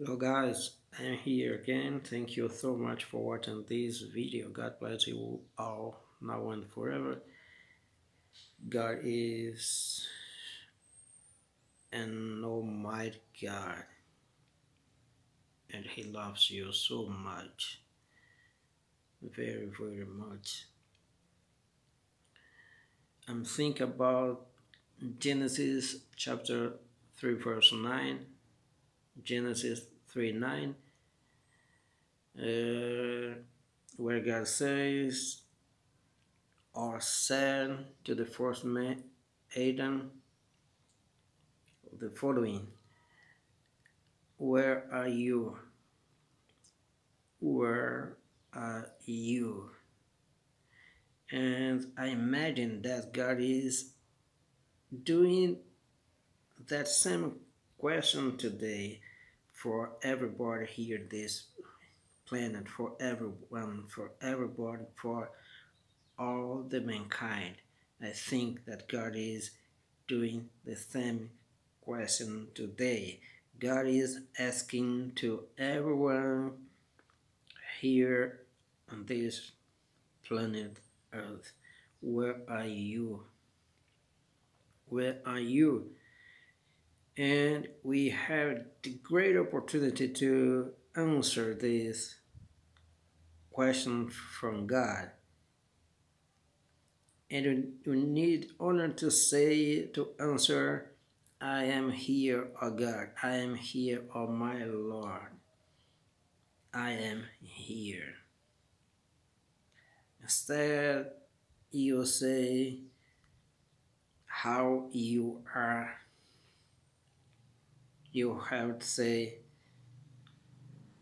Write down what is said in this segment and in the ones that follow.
Hello guys, I'm here again. Thank you so much for watching this video. God bless you all now and forever. God is an almighty God and he loves you so much. Very, very much. I'm thinking about Genesis chapter 3 verse 9 Genesis 3 9, uh, where God says, or said to the first man, Adam, the following Where are you? Where are you? And I imagine that God is doing that same question today for everybody here this planet for everyone for everybody for all the mankind. I think that god is doing the same question today. God is asking to everyone here on this planet earth where are you? Where are you and we have the great opportunity to answer this question from God. And you need only to say, to answer, I am here, O God. I am here, O my Lord. I am here. Instead, you say how you are you have to say,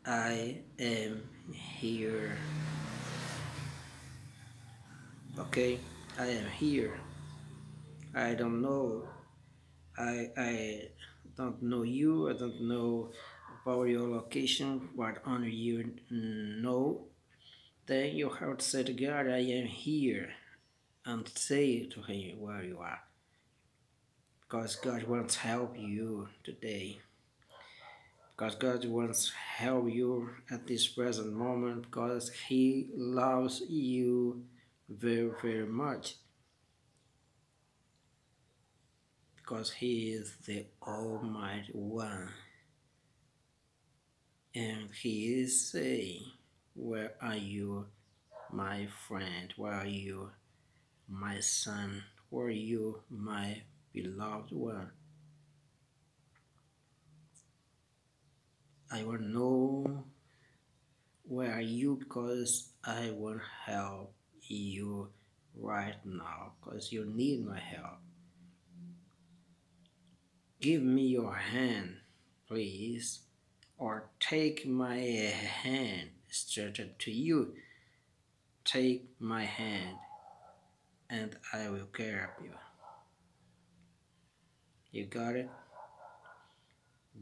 I am here. Okay, I am here. I don't know. I, I don't know you. I don't know about your location, what only you know. Then you have to say to God, I am here, and say to Him where you are because God wants to help you today. Because God wants to help you at this present moment because He loves you very, very much. Because He is the Almighty One. And He is saying, Where are you, my friend? Where are you, my son? Where are you, my beloved one. I to know where are you because I want help you right now because you need my help. Give me your hand, please, or take my hand stretched to you. Take my hand and I will care of you. You got it?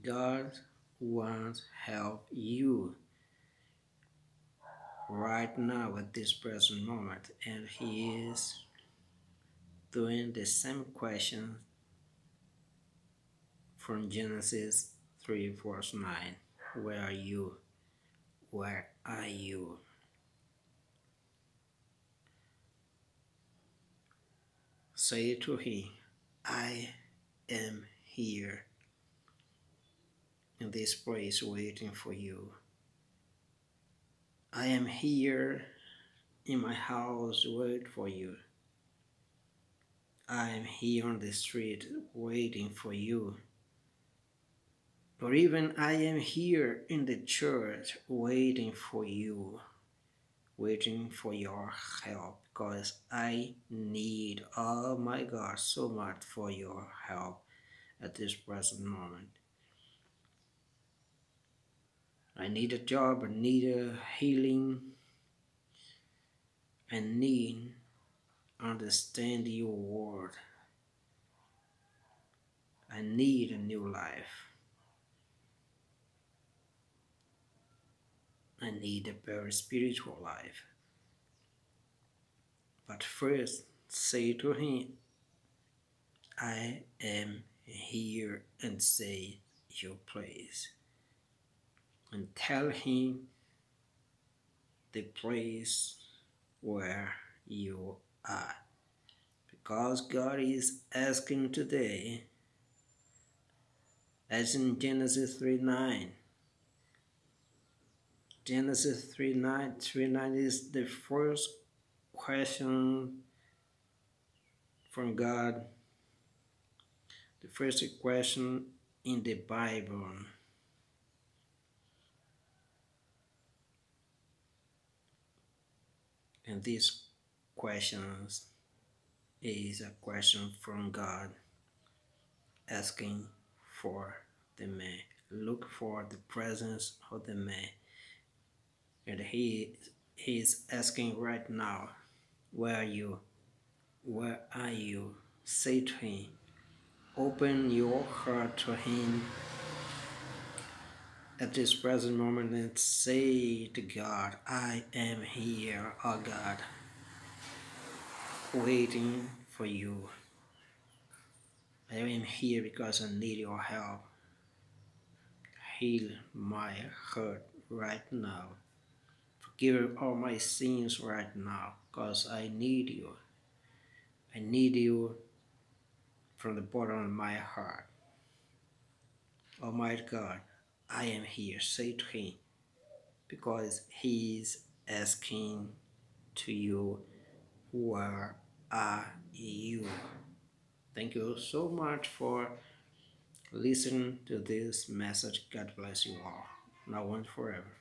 God wants help you right now at this present moment and he is doing the same question from Genesis 3 verse 9 where are you? Where are you? Say to him. I am here in this place waiting for you. I am here in my house waiting for you. I am here on the street waiting for you. Or even I am here in the church waiting for you, waiting for your help because I need, oh my God, so much for your help at this present moment. I need a job, I need a healing, I need understand your word. I need a new life. I need a very spiritual life. But first, say to him, I am here and say your place. and tell him the place where you are. Because God is asking today, as in Genesis 3 9. Genesis 3 9, 3 9 is the first question from God, the first question in the Bible. And this questions is a question from God asking for the man. Look for the presence of the man. And he, he is asking right now, where are you? Where are you? Say to him, open your heart to him at this present moment and say to God, I am here, oh God, waiting for you. I am here because I need your help. Heal my hurt right now. Forgive all my sins right now because I need you. I need you from the bottom of my heart. Oh Almighty God, I am here. Say to him because he is asking to you, Where are you? Thank you so much for listening to this message. God bless you all. Now and forever.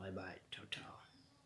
Bye bye. Ciao, ciao.